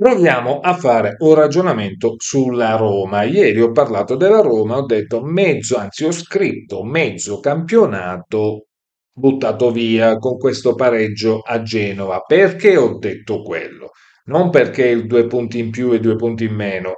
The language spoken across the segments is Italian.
Proviamo a fare un ragionamento sulla Roma. Ieri ho parlato della Roma, ho detto mezzo, anzi ho scritto mezzo campionato buttato via con questo pareggio a Genova. Perché ho detto quello? Non perché il due punti in più e due punti in meno.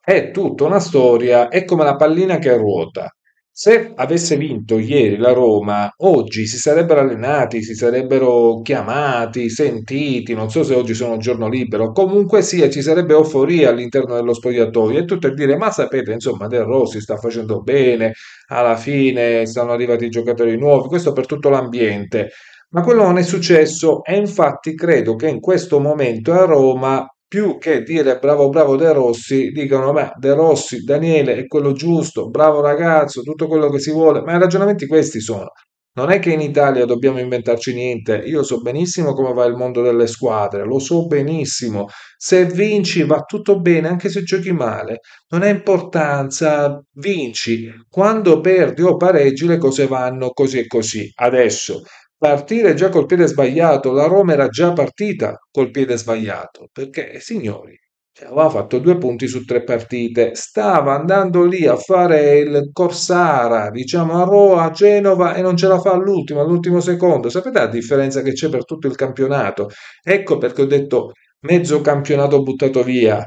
È tutta una storia, è come la pallina che ruota. Se avesse vinto ieri la Roma, oggi si sarebbero allenati, si sarebbero chiamati, sentiti, non so se oggi sono giorno libero, comunque sia, ci sarebbe euforia all'interno dello spogliatoio e tutto a dire, ma sapete, insomma, Del Rossi sta facendo bene, alla fine stanno arrivati i giocatori nuovi, questo per tutto l'ambiente. Ma quello non è successo e infatti credo che in questo momento a Roma più che dire bravo bravo De Rossi, dicono beh, De Rossi, Daniele è quello giusto, bravo ragazzo, tutto quello che si vuole, ma i ragionamenti questi sono. Non è che in Italia dobbiamo inventarci niente, io so benissimo come va il mondo delle squadre, lo so benissimo. Se vinci va tutto bene, anche se giochi male, non ha importanza, vinci. Quando perdi o pareggi le cose vanno così e così. Adesso Partire già col piede sbagliato, la Roma era già partita col piede sbagliato, perché signori, cioè, aveva fatto due punti su tre partite, stava andando lì a fare il Corsara, diciamo a Roma, a Genova e non ce la fa all'ultimo, all'ultimo secondo. Sapete la differenza che c'è per tutto il campionato? Ecco perché ho detto mezzo campionato buttato via.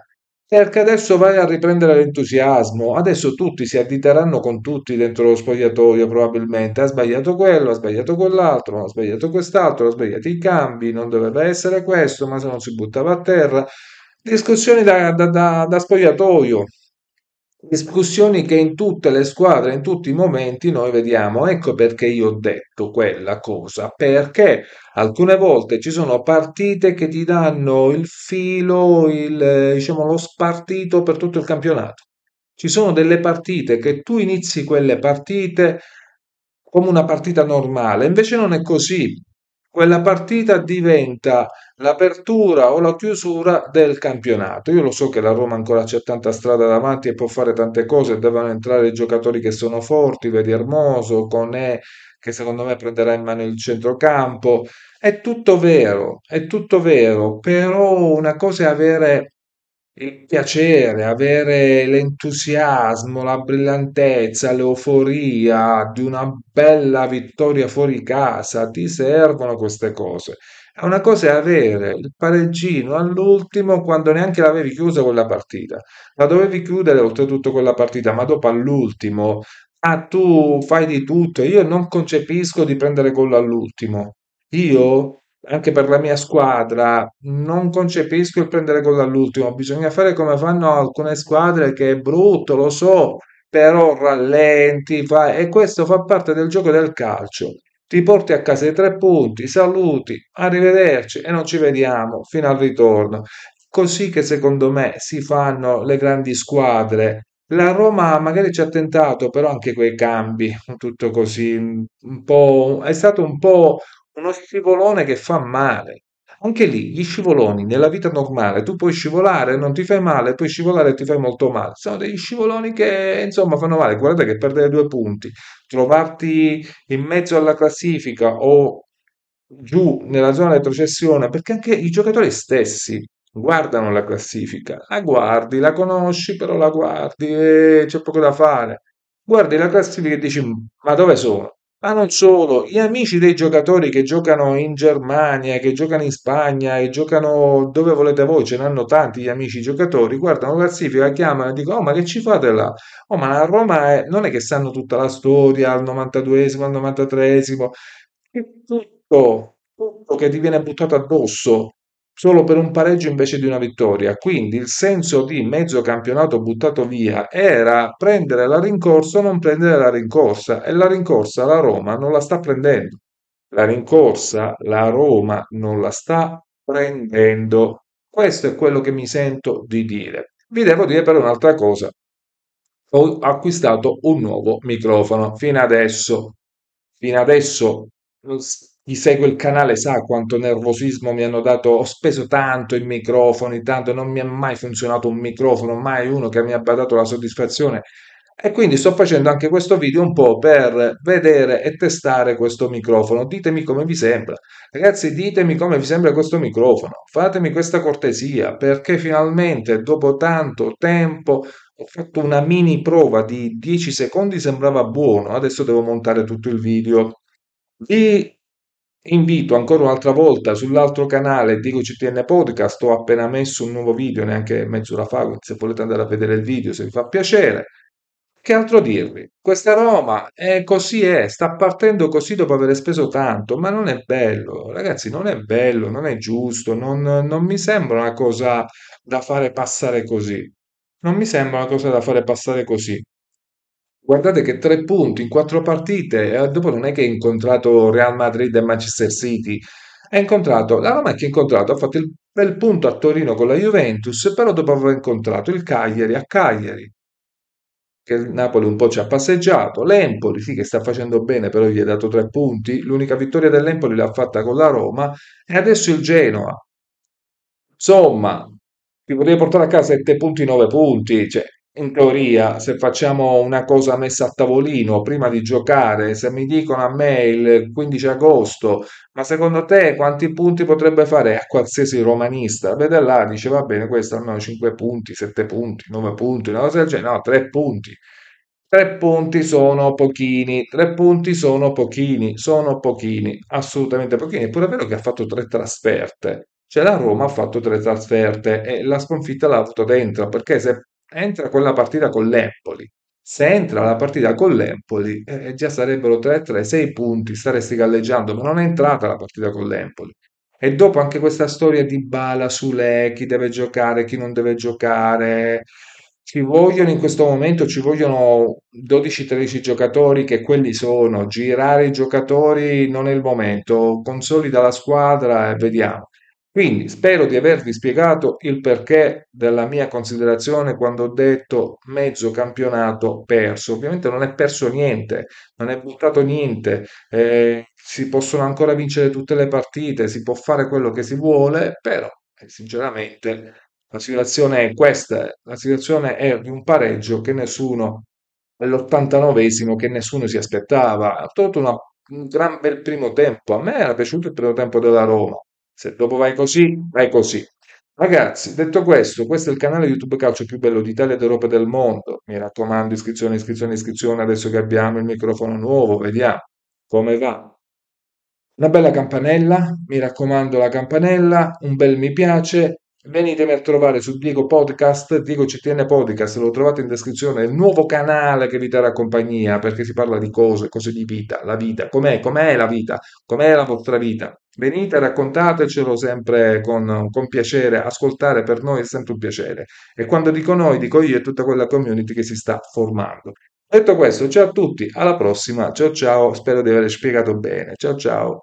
Perché adesso vai a riprendere l'entusiasmo, adesso tutti si additeranno con tutti dentro lo spogliatoio probabilmente, ha sbagliato quello, ha sbagliato quell'altro, ha sbagliato quest'altro, ha sbagliato i cambi, non doveva essere questo, ma se non si buttava a terra. Discussioni da, da, da, da spogliatoio, discussioni che in tutte le squadre, in tutti i momenti noi vediamo. Ecco perché io ho detto quella cosa, perché alcune volte ci sono partite che ti danno il filo, il, diciamo, lo spartito per tutto il campionato. Ci sono delle partite che tu inizi quelle partite come una partita normale, invece non è così. Quella partita diventa l'apertura o la chiusura del campionato. Io lo so che la Roma ancora c'è tanta strada davanti e può fare tante cose, devono entrare i giocatori che sono forti, vedi Hermoso, Conè, che secondo me prenderà in mano il centrocampo. È tutto vero, è tutto vero, però una cosa è avere il piacere, avere l'entusiasmo, la brillantezza, l'euforia di una bella vittoria fuori casa, ti servono queste cose. Una cosa è avere il pareggino all'ultimo quando neanche l'avevi chiusa quella partita. La dovevi chiudere oltretutto quella partita, ma dopo all'ultimo, ah, tu fai di tutto. Io non concepisco di prendere gol all'ultimo. Io anche per la mia squadra, non concepisco il prendere gol all'ultimo. Bisogna fare come fanno alcune squadre, che è brutto, lo so, però rallenti, fa... e questo fa parte del gioco del calcio. Ti porti a casa i tre punti, saluti, arrivederci e non ci vediamo fino al ritorno. Così che secondo me si fanno le grandi squadre. La Roma magari ci ha tentato, però anche quei cambi, tutto così, è stato un po' uno scivolone che fa male. Anche lì, gli scivoloni nella vita normale, tu puoi scivolare, non ti fai male, puoi scivolare e ti fai molto male. Sono degli scivoloni che, insomma, fanno male. Guardate che perdere due punti, trovarti in mezzo alla classifica o giù nella zona retrocessione, perché anche i giocatori stessi guardano la classifica, la guardi, la conosci, però la guardi e c'è poco da fare. Guardi la classifica e dici, ma dove sono? Ma non solo, gli amici dei giocatori che giocano in Germania, che giocano in Spagna e giocano dove volete voi, ce n'hanno tanti gli amici giocatori, guardano la classifica, chiamano e dicono, oh ma che ci fate là? Oh ma la Roma è... non è che sanno tutta la storia al 92esimo, al 93esimo, è tutto, tutto che ti viene buttato addosso solo per un pareggio invece di una vittoria. Quindi il senso di mezzo campionato buttato via era prendere la rincorsa o non prendere la rincorsa e la rincorsa la Roma non la sta prendendo. La rincorsa la Roma non la sta prendendo. Questo è quello che mi sento di dire. Vi devo dire però un'altra cosa. Ho acquistato un nuovo microfono. Fino adesso, fino adesso chi segue il canale sa quanto nervosismo mi hanno dato. Ho speso tanto in microfoni, tanto non mi è mai funzionato un microfono, mai uno che mi abbia dato la soddisfazione E quindi sto facendo anche questo video un po' per vedere e testare questo microfono. Ditemi come vi sembra. Ragazzi, ditemi come vi sembra questo microfono. Fatemi questa cortesia perché finalmente dopo tanto tempo ho fatto una mini prova di 10 secondi, sembrava buono. Adesso devo montare tutto il video. Vi invito ancora un'altra volta sull'altro canale Dico CTN Podcast. Ho appena messo un nuovo video, neanche mezz'ora fa. Se volete andare a vedere il video, se vi fa piacere. Che altro dirvi? Questa Roma è così è, sta partendo così dopo aver speso tanto, ma non è bello, ragazzi, non è bello, non è giusto, non, non mi sembra una cosa da fare passare così. Non mi sembra una cosa da fare passare così. Guardate che tre punti in quattro partite, e dopo non è che ha incontrato Real Madrid e Manchester City, ha incontrato la Roma che ha incontrato, ha fatto il bel punto a Torino con la Juventus, però dopo aver incontrato il Cagliari a Cagliari, che il Napoli un po' ci ha passeggiato, l'Empoli sì che sta facendo bene, però gli ha dato tre punti, l'unica vittoria dell'Empoli l'ha fatta con la Roma e adesso il Genoa. Insomma, ti potrei portare a casa 7 punti, 9 punti, cioè in teoria se facciamo una cosa messa a tavolino prima di giocare, se mi dicono a me il 15 agosto, ma secondo te quanti punti potrebbe fare a qualsiasi romanista? Vede là, dice va bene, questo hanno 5 punti, 7 punti, 9 punti, una cosa del genere, no, 3 punti. Tre punti sono pochini, tre punti sono pochini, sono pochini, assolutamente pochini. È pure vero che ha fatto tre trasferte. Cioè la Roma ha fatto tre trasferte e la sconfitta l'ha avuto dentro, perché se entra quella partita con l'Empoli, se entra la partita con l'Empoli, eh, già sarebbero 3-3, 6 punti, staresti galleggiando, ma non è entrata la partita con l'Empoli. E dopo anche questa storia di Bala, Sule, chi deve giocare, chi non deve giocare. Ci vogliono in questo momento, ci vogliono 12-13 giocatori che quelli sono. Girare i giocatori non è il momento. Consolida la squadra e vediamo. Quindi spero di avervi spiegato il perché della mia considerazione quando ho detto mezzo campionato perso. Ovviamente non è perso niente, non è buttato niente, eh, si possono ancora vincere tutte le partite, si può fare quello che si vuole, però eh, sinceramente la situazione è questa, la situazione è di un pareggio che nessuno, all'89esimo, che nessuno si aspettava. Ha tolto una- un gran bel primo tempo, a me era piaciuto il primo tempo della Roma. Se dopo vai così, vai così. Ragazzi, detto questo, questo è il canale YouTube Calcio più bello d'Italia, d'Europa e del mondo. Mi raccomando, iscrizione, iscrizione, iscrizione. Adesso che abbiamo il microfono nuovo, vediamo come va. Una bella campanella, mi raccomando la campanella, un bel mi piace. Venitemi a trovare su Diego Podcast, Diego CTN Podcast, lo trovate in descrizione, il nuovo canale che vi darà compagnia perché si parla di cose, cose di vita, la vita, com'è, com'è la vita, com'è la vostra vita. Venite, raccontatecelo sempre con, con piacere, ascoltare per noi è sempre un piacere. E quando dico noi, dico io e tutta quella community che si sta formando. Detto questo, ciao a tutti, alla prossima, ciao ciao, spero di aver spiegato bene, ciao ciao.